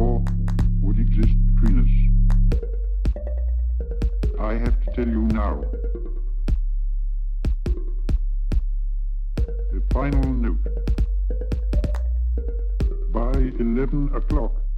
war would exist between us. I have to tell you now. a final note. By 11 o'clock.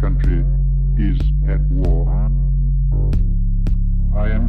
country is at war. I am